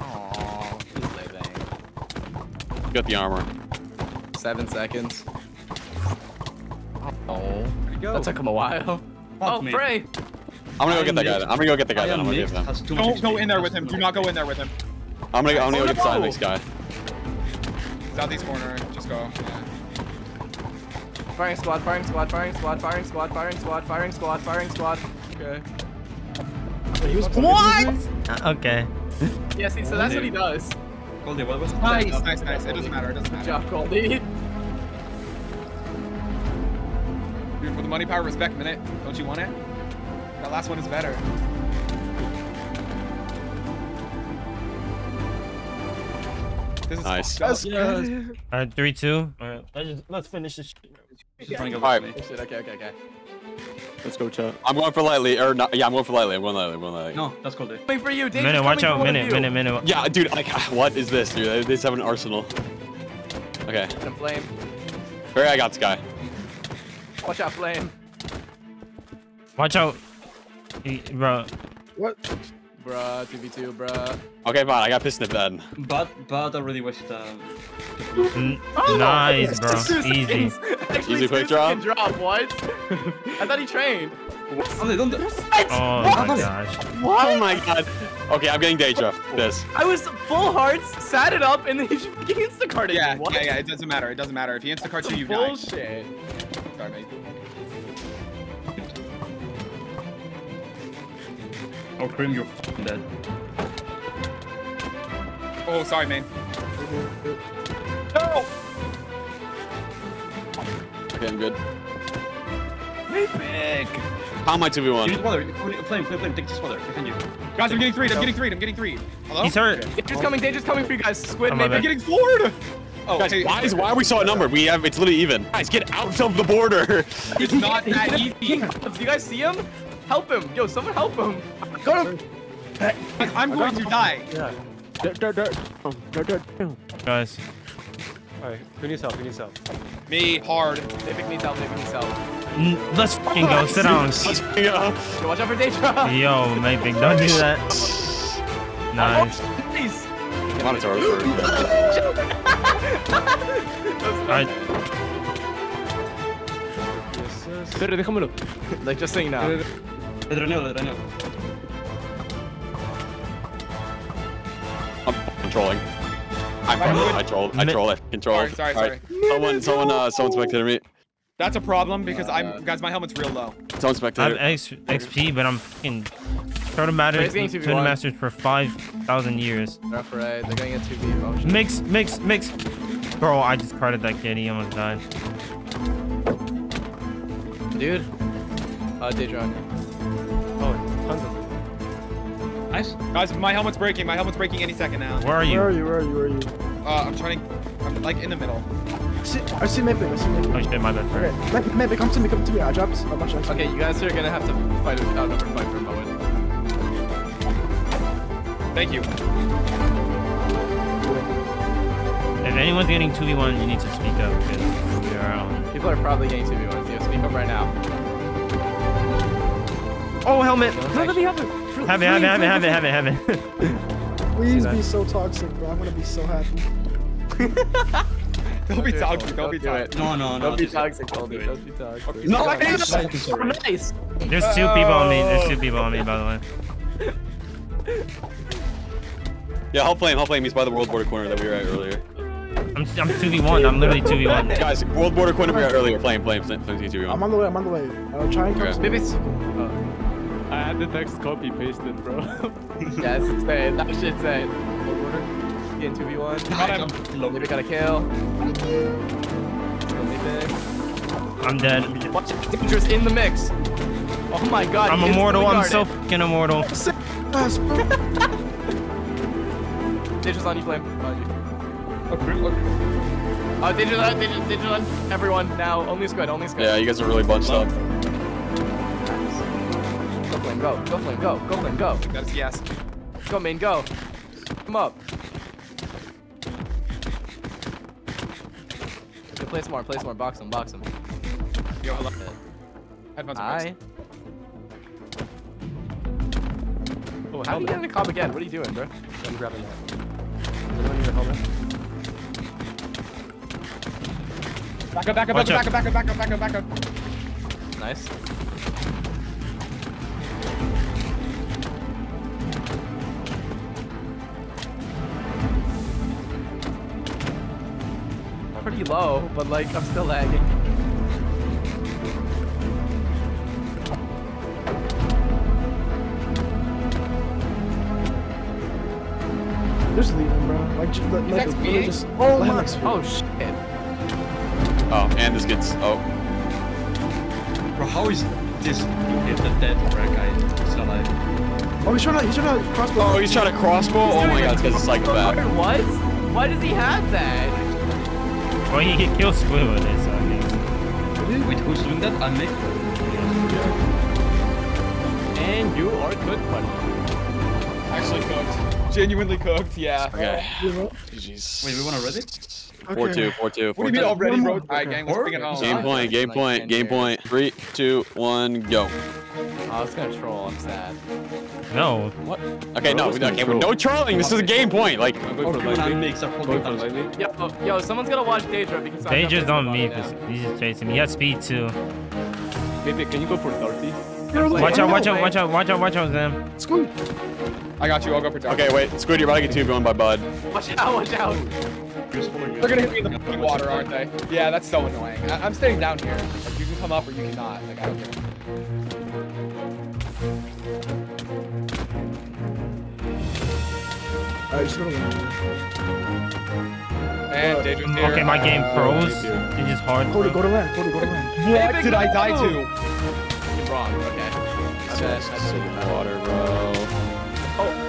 [SPEAKER 3] Aww, he's living.
[SPEAKER 2] Got the armor.
[SPEAKER 3] Seven seconds. Oh,
[SPEAKER 5] Go.
[SPEAKER 3] that took him a while. Oh,
[SPEAKER 5] me.
[SPEAKER 3] Frey!
[SPEAKER 2] I'm gonna go get that guy then. I'm gonna go get the guy
[SPEAKER 5] I
[SPEAKER 2] then.
[SPEAKER 5] am
[SPEAKER 2] I'm gonna
[SPEAKER 5] Nick,
[SPEAKER 2] get them.
[SPEAKER 5] has too much
[SPEAKER 6] Don't go in there with him. Do not go in there with him.
[SPEAKER 2] I'm gonna, I'm gonna go oh, get
[SPEAKER 3] Oh,
[SPEAKER 2] the
[SPEAKER 3] no.
[SPEAKER 2] next guy.
[SPEAKER 6] Southeast corner. Just go. Yeah.
[SPEAKER 3] Firing squad, firing squad, firing squad, firing squad, firing squad, firing squad, firing squad. Okay.
[SPEAKER 7] Wait, he was
[SPEAKER 1] What? Uh, Okay.
[SPEAKER 3] Yeah, see, so that's what he does.
[SPEAKER 5] Goldie, what was
[SPEAKER 6] Nice, nice, nice. It doesn't matter. It doesn't
[SPEAKER 3] Good
[SPEAKER 6] matter.
[SPEAKER 3] job, Goldie.
[SPEAKER 6] Dude, for the money power respect minute, don't you want it? That last one is better. This is
[SPEAKER 2] Nice.
[SPEAKER 6] fucked up.
[SPEAKER 1] All right, three, two. All right, let's just, let's finish this. shit.
[SPEAKER 5] Just running
[SPEAKER 2] All
[SPEAKER 5] over
[SPEAKER 2] right.
[SPEAKER 5] me.
[SPEAKER 3] Shit, okay, okay, okay.
[SPEAKER 4] Let's go, chat.
[SPEAKER 2] I'm going for lightly, or not, yeah, I'm going for lightly. I'm going lightly. I'm going lightly.
[SPEAKER 5] No, that's Goldie.
[SPEAKER 3] Wait for you, Danger's
[SPEAKER 1] Minute, watch out.
[SPEAKER 3] for one of
[SPEAKER 1] Minute, minute, minute.
[SPEAKER 2] Yeah, dude, like, what is this, dude? They just have an arsenal. Okay.
[SPEAKER 3] And a flame.
[SPEAKER 2] Hurry, I got this guy.
[SPEAKER 3] Watch out, Flame.
[SPEAKER 1] Watch out. He- Bro,
[SPEAKER 7] What?
[SPEAKER 3] Bruh, 2v2, bruh.
[SPEAKER 2] Okay, fine. I got pissed in then.
[SPEAKER 5] But but I really wish the
[SPEAKER 1] N- oh! nice, bro. Easy.
[SPEAKER 3] Actually,
[SPEAKER 2] Easy quick
[SPEAKER 3] two second
[SPEAKER 2] drop?
[SPEAKER 3] drop. What? I thought he trained.
[SPEAKER 5] Oh, they don't.
[SPEAKER 1] Oh my gosh.
[SPEAKER 2] Oh my god. Okay, I'm getting day Daedra. This.
[SPEAKER 3] I was full hearts, sat it up, and then he just fucking instacarted
[SPEAKER 6] Yeah,
[SPEAKER 3] me. What?
[SPEAKER 6] yeah, yeah. It doesn't matter. It doesn't matter. If he instacarts you, you die.
[SPEAKER 3] Bullshit.
[SPEAKER 6] Sorry,
[SPEAKER 5] Oh, Grim, you're f***ing dead.
[SPEAKER 6] Oh, sorry, man. No!
[SPEAKER 2] Okay, I'm good.
[SPEAKER 3] Big.
[SPEAKER 2] How am I 2v1?
[SPEAKER 5] You need water. Flame, flame, flame. Take this water. Defend you.
[SPEAKER 6] Guys, I'm getting three. I'm getting three. I'm getting three. Hello?
[SPEAKER 1] He's hurt.
[SPEAKER 3] Danger's coming, danger's coming for you guys. Squid,
[SPEAKER 1] oh, I'm
[SPEAKER 3] maybe.
[SPEAKER 6] I'm getting floored. Oh,
[SPEAKER 2] Guys,
[SPEAKER 6] hey,
[SPEAKER 2] why is why are we so outnumbered? We have it's literally even. Guys, get out of the border.
[SPEAKER 6] It's not that easy.
[SPEAKER 3] Do you guys see him? Help him. Yo, someone help him.
[SPEAKER 7] Got him.
[SPEAKER 6] I'm going to die.
[SPEAKER 4] Yeah. Dirt, dirt, dirt. Dirt, dirt.
[SPEAKER 1] Guys.
[SPEAKER 4] Alright, who needs help? Who needs help?
[SPEAKER 6] Me hard.
[SPEAKER 3] David needs help, David needs help.
[SPEAKER 1] N- let's fucking go. Sit down.
[SPEAKER 2] Yeah.
[SPEAKER 3] Yo, watch out for Daedra.
[SPEAKER 1] Yo, Mapicc, don't do that. Nice.
[SPEAKER 3] Oh, nice.
[SPEAKER 2] Monitor.
[SPEAKER 1] Alright.
[SPEAKER 4] Pero déjamelo.
[SPEAKER 3] Like, just so you know.
[SPEAKER 5] Le droneo, le droneo.
[SPEAKER 2] I'm fucking trolling. I'm fucking, I trolled. I
[SPEAKER 1] Mi-
[SPEAKER 2] trolled. I controlled.
[SPEAKER 6] Sorry, sorry, sorry.
[SPEAKER 2] Someone, someone, uh, someone spectated me.
[SPEAKER 6] That's a problem because I'm, guys, my helmet's real low.
[SPEAKER 2] Someone
[SPEAKER 1] I have. X, XP, but I'm fucking Totem Masters,
[SPEAKER 3] Raise game 2v1.
[SPEAKER 1] Masters for 5,000 years.
[SPEAKER 3] Rough right. They're gonna get 2v motion.
[SPEAKER 1] Mix, mix, mix. Bro, I just carded that kid. He almost died.
[SPEAKER 3] Dude. Uh, Daedra on you.
[SPEAKER 4] Oh, tons of
[SPEAKER 5] Nice.
[SPEAKER 6] Guys, my helmet's breaking. My helmet's breaking any second now.
[SPEAKER 1] Where are you?
[SPEAKER 7] Where are you? Where are you? Where are you?
[SPEAKER 6] Uh, I'm trying to, I'm like in the middle.
[SPEAKER 7] See, I see Mapicc. I see Mapicc.
[SPEAKER 1] Oh shit, my bad.
[SPEAKER 7] Okay, May- Mapicc, come to me. Come to me. I dropped a bunch of XP.
[SPEAKER 3] Okay, you guys are gonna have to fight it outnumber fight for a moment.
[SPEAKER 6] Thank you.
[SPEAKER 1] If anyone's getting 2v1, you need to speak up because we are on.
[SPEAKER 3] People are probably getting 2v1s. You speak up right now.
[SPEAKER 1] Oh, helmet!
[SPEAKER 3] No, let me
[SPEAKER 1] Have it, have it, have it, have it, have it, have it.
[SPEAKER 7] Please be so toxic, bro. I'm gonna be so happy.
[SPEAKER 6] Don't be toxic.
[SPEAKER 3] Don't
[SPEAKER 6] Don't be toxic.
[SPEAKER 5] No, no, no.
[SPEAKER 3] Don't be
[SPEAKER 5] just-
[SPEAKER 3] toxic, Goldie. Don't be toxic.
[SPEAKER 6] No, I
[SPEAKER 5] Nice.
[SPEAKER 3] Oh, nice.
[SPEAKER 1] There's two people on me. There's two oh. people on me, by the way.
[SPEAKER 2] Yeah, Hull Flame, Hull Flame. He's by the world border corner that we were at earlier.
[SPEAKER 1] I'm, I'm 2v1. I'm literally 2v1.
[SPEAKER 2] Guys, world border corner we were at earlier. Flame, Flame, Flame, Flame, 2v1.
[SPEAKER 7] I'm on the way. I'm on the way. I'll try and come
[SPEAKER 2] Okay.
[SPEAKER 7] to
[SPEAKER 3] Maybe it's...
[SPEAKER 4] I had the text copy pasted, bro.
[SPEAKER 3] Yeah, it's insane. That shit's insane. Getting 2v1.
[SPEAKER 6] Got him.
[SPEAKER 3] Maybe got a kill. Kill me.
[SPEAKER 1] I'm dead.
[SPEAKER 3] Watch it. Dangerous in the mix. Oh my god.
[SPEAKER 1] I'm immortal. I'm so
[SPEAKER 3] instantly
[SPEAKER 1] fucking immortal.
[SPEAKER 7] Yes,
[SPEAKER 3] Dangerous on you, Flame. On you.
[SPEAKER 5] Oh, Grim, look.
[SPEAKER 3] Oh, Dangerous on, Dangerous, Dangerous on everyone now. Only squid, only squid.
[SPEAKER 2] Yeah, you guys are really bunched up.
[SPEAKER 3] Go Flame, go. Go Flame, go. Go Flame, go.
[SPEAKER 6] That's yes.
[SPEAKER 3] Go, main, go. Come up. Okay, play some more, play some more. Box him, box him.
[SPEAKER 6] Yo, hello. Headphones are
[SPEAKER 3] I.
[SPEAKER 6] fixed.
[SPEAKER 4] Oh,
[SPEAKER 3] How do you get in the cob again? What are you doing, bro?
[SPEAKER 4] I'm grabbing that. Anyone need helmet?
[SPEAKER 6] Back up, back up,
[SPEAKER 1] Watch
[SPEAKER 6] back up, back up, back up, back up, back up.
[SPEAKER 3] Nice. Low, but like I'm still lagging.
[SPEAKER 7] Just leave him, bro. Like, just, let, let,
[SPEAKER 6] He's
[SPEAKER 7] just,
[SPEAKER 3] Oh my! Oh shit!
[SPEAKER 2] Oh, and this gets. Oh,
[SPEAKER 5] Bro, how is this hit the dead red guy still alive?
[SPEAKER 7] Oh, he's trying to, he's trying to crossbow.
[SPEAKER 2] oh, he's trying to crossbow. Oh my God, this guy's a psychopath.
[SPEAKER 3] What? Why does he have that?
[SPEAKER 1] Well, he can kill Squid with it, so I guess.
[SPEAKER 5] Wait, who's doing that? I'm Nick.
[SPEAKER 4] And you are good, buddy.
[SPEAKER 6] Actually cooked. Genuinely cooked, yeah.
[SPEAKER 2] Okay.
[SPEAKER 5] Wait,
[SPEAKER 2] Jeez.
[SPEAKER 5] we want already?
[SPEAKER 2] Four two, four two,
[SPEAKER 6] What
[SPEAKER 2] four
[SPEAKER 6] do you mean already, bro?
[SPEAKER 7] One.
[SPEAKER 6] Alright, gang, let's bring it home.
[SPEAKER 2] Game point, game point,
[SPEAKER 3] point,
[SPEAKER 2] game point. Three, two, one, go.
[SPEAKER 3] Oh, it's gonna troll. I'm sad.
[SPEAKER 1] No. What?
[SPEAKER 2] Okay, no, okay, well, no trolling. This is a game point. Like, oh,
[SPEAKER 4] I'm going for
[SPEAKER 5] Everyone
[SPEAKER 4] lightly.
[SPEAKER 5] makes up
[SPEAKER 4] Going for
[SPEAKER 5] holding
[SPEAKER 4] lightly.
[SPEAKER 3] Yo, yo, someone's gonna watch Daedra because I'm
[SPEAKER 1] They
[SPEAKER 3] not
[SPEAKER 1] just don't
[SPEAKER 3] the
[SPEAKER 1] me because he's just chasing me. He has speed too.
[SPEAKER 4] Maybe can you go for 30?
[SPEAKER 1] Watch out, watch out, watch out, watch out, watch out, Zam.
[SPEAKER 7] Scoot.
[SPEAKER 6] I got you, I'll go for dark.
[SPEAKER 2] okay, wait, Squid, you're about to get two going by Bud.
[SPEAKER 3] Watch out, watch out.
[SPEAKER 5] Just following you.
[SPEAKER 6] They're gonna hit me in the fucking water, aren't they? Yeah, that's so annoying. I I'm staying down here. Like, you can come up or you cannot. Like, I don't care.
[SPEAKER 7] Alright, just go to land.
[SPEAKER 6] And Daedra's here.
[SPEAKER 1] Okay, my game
[SPEAKER 6] Uh,
[SPEAKER 1] froze. It's just hard.
[SPEAKER 7] Cody, go to land. Cody, go to land.
[SPEAKER 6] What
[SPEAKER 3] David,
[SPEAKER 6] did I die
[SPEAKER 3] go!
[SPEAKER 6] to?
[SPEAKER 3] You're wrong. Okay. I bet. I should have done.
[SPEAKER 2] Water, bro.
[SPEAKER 3] Oh,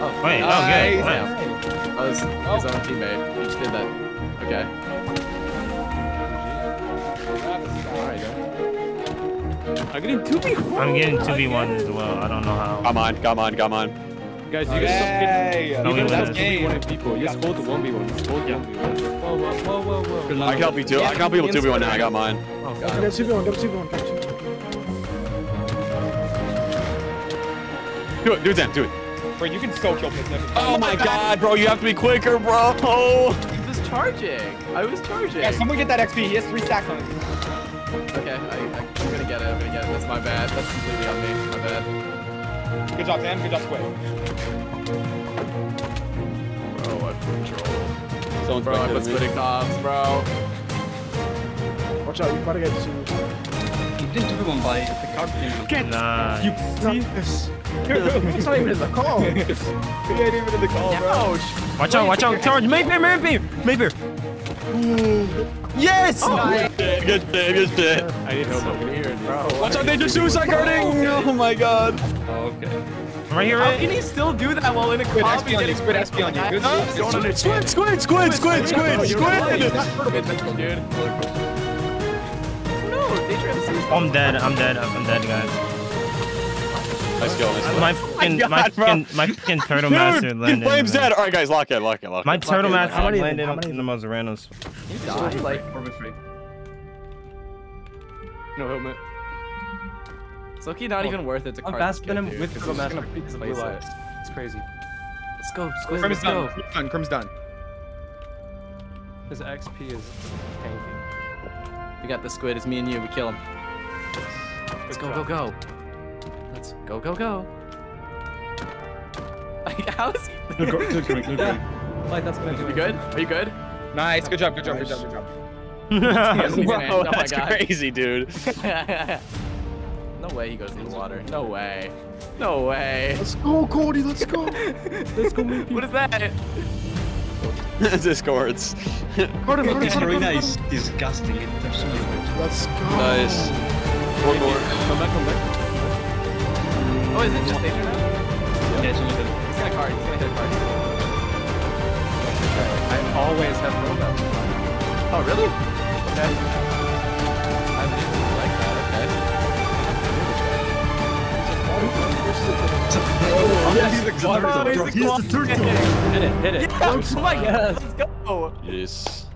[SPEAKER 3] Oh.
[SPEAKER 1] Wait, oh,
[SPEAKER 6] Nice.
[SPEAKER 1] good. Wow.
[SPEAKER 3] that was his own teammate. He just did that. Okay. Alright.
[SPEAKER 4] I'm getting 2v1.
[SPEAKER 1] I'm getting 2v1 as well. I don't know how.
[SPEAKER 2] Come on, come on, come on.
[SPEAKER 4] Guys, you guys stop getting...
[SPEAKER 6] Hey,
[SPEAKER 1] No,
[SPEAKER 4] You guys
[SPEAKER 1] win.
[SPEAKER 4] stop 2v1 people. Just hold 1v1. Just hold 1v1. Whoa, whoa, whoa, whoa, whoa.
[SPEAKER 5] Good
[SPEAKER 2] I can help you too. I can help people 2v1 now. I got mine.
[SPEAKER 3] Oh, God.
[SPEAKER 7] got 2v1, got 2v1, got 2
[SPEAKER 2] Do it, do it, Zam, do it.
[SPEAKER 6] Bro, you can so kill this.
[SPEAKER 2] Oh my god, bro, you have to be quicker, bro.
[SPEAKER 3] He was charging. I was charging.
[SPEAKER 6] Yeah, someone get that XP. He has three stacks on it.
[SPEAKER 3] Okay, I, I, I'm gonna get it. I'm gonna get it. That's my bad. That's completely on me. My bad.
[SPEAKER 6] Good job, Sam. Good job, Squid.
[SPEAKER 3] Bro, I put control.
[SPEAKER 2] Someone's
[SPEAKER 3] Bro, I
[SPEAKER 2] back
[SPEAKER 3] put
[SPEAKER 2] there,
[SPEAKER 3] knobs, bro.
[SPEAKER 7] Watch out, you gotta get 2
[SPEAKER 5] You didn't do one by the card game.
[SPEAKER 1] Nah.
[SPEAKER 7] Nice. It's not even in the call.
[SPEAKER 6] He ain't even in the call, bro.
[SPEAKER 3] Ouch.
[SPEAKER 1] Watch out, watch out. Charge. Mayfair, Mayfair, Mayfair. Yes! Oh.
[SPEAKER 2] Good shit, good shit, good shit.
[SPEAKER 4] I need help.
[SPEAKER 3] Weird, bro.
[SPEAKER 2] Watch out, they just suicide carding! Oh my god.
[SPEAKER 5] Oh, okay.
[SPEAKER 1] Right here,
[SPEAKER 3] How can he still do that while in a
[SPEAKER 6] Squid,
[SPEAKER 3] car?
[SPEAKER 6] XP on you. Squid, XP on you. Good
[SPEAKER 3] I don't understand.
[SPEAKER 2] Squid, squid, squid, squid, squid, squid!
[SPEAKER 3] Dude. No, Daedra has suicide.
[SPEAKER 1] I'm dead. I'm dead. I'm dead, guys.
[SPEAKER 2] Nice kill, nice kill.
[SPEAKER 1] My fucking, oh my
[SPEAKER 2] God, bro.
[SPEAKER 1] fucking, my fucking turtle master
[SPEAKER 2] Dude,
[SPEAKER 1] landed.
[SPEAKER 2] Flame's dead. Alright, guys, lock in, lock it, lock in.
[SPEAKER 1] My turtle
[SPEAKER 3] Fucking-
[SPEAKER 1] master
[SPEAKER 7] how many-
[SPEAKER 1] landed
[SPEAKER 7] how
[SPEAKER 1] on
[SPEAKER 7] many-
[SPEAKER 1] the most random. sp-
[SPEAKER 3] You died. Like,
[SPEAKER 5] 4v3.
[SPEAKER 4] No helmet.
[SPEAKER 3] It's okay, not even worth it to
[SPEAKER 4] I'm
[SPEAKER 3] card
[SPEAKER 4] faster
[SPEAKER 3] this
[SPEAKER 4] than
[SPEAKER 3] kid, dude,
[SPEAKER 4] with
[SPEAKER 3] 'cause
[SPEAKER 4] the
[SPEAKER 3] he's
[SPEAKER 4] master
[SPEAKER 3] gonna
[SPEAKER 4] because of blue
[SPEAKER 3] place it.
[SPEAKER 4] It's crazy.
[SPEAKER 3] Let's go, Squid,
[SPEAKER 6] Crim's
[SPEAKER 3] let's
[SPEAKER 6] done.
[SPEAKER 3] go.
[SPEAKER 6] Crim's done. Crim's done.
[SPEAKER 4] His XP is tanking.
[SPEAKER 3] We got the Squid, it's me and you, we kill him. Let's go, go, go. Let's go, go, go. Like, how is he?
[SPEAKER 5] Good, good, good, good, good.
[SPEAKER 4] Like that's gonna do
[SPEAKER 3] You good? Are you good?
[SPEAKER 6] Nice. Good job. Good job. Good job. Good job.
[SPEAKER 3] Yes, he's in it.
[SPEAKER 2] Whoa,
[SPEAKER 3] Oh my
[SPEAKER 2] that's
[SPEAKER 3] God.
[SPEAKER 2] crazy, dude.
[SPEAKER 3] no way he goes in the water. No way. No way.
[SPEAKER 7] Let's go, Cody, let's go.
[SPEAKER 4] Let's go, Mickey.
[SPEAKER 3] What is that?
[SPEAKER 2] Discords.
[SPEAKER 7] Carter, Carter,
[SPEAKER 5] It's
[SPEAKER 7] Carter,
[SPEAKER 5] very
[SPEAKER 7] Carter,
[SPEAKER 5] nice. Disgusting. It- There's so many ways.
[SPEAKER 7] Let's go.
[SPEAKER 2] Nice. One more.
[SPEAKER 4] Come back, come back.
[SPEAKER 3] Oh, is it just Daedra now?
[SPEAKER 5] Yeah, it's only good.
[SPEAKER 3] He's gonna card. He's gonna hit a card.
[SPEAKER 4] I always have roadmaps.
[SPEAKER 3] Oh, really? Okay. Okay.
[SPEAKER 5] He's the third
[SPEAKER 4] Hit it, hit it.
[SPEAKER 3] Yeah, oh my god, let's go.
[SPEAKER 2] Yes.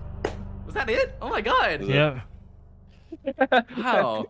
[SPEAKER 3] Was that it? Oh my god.
[SPEAKER 1] Yep.
[SPEAKER 3] Wow.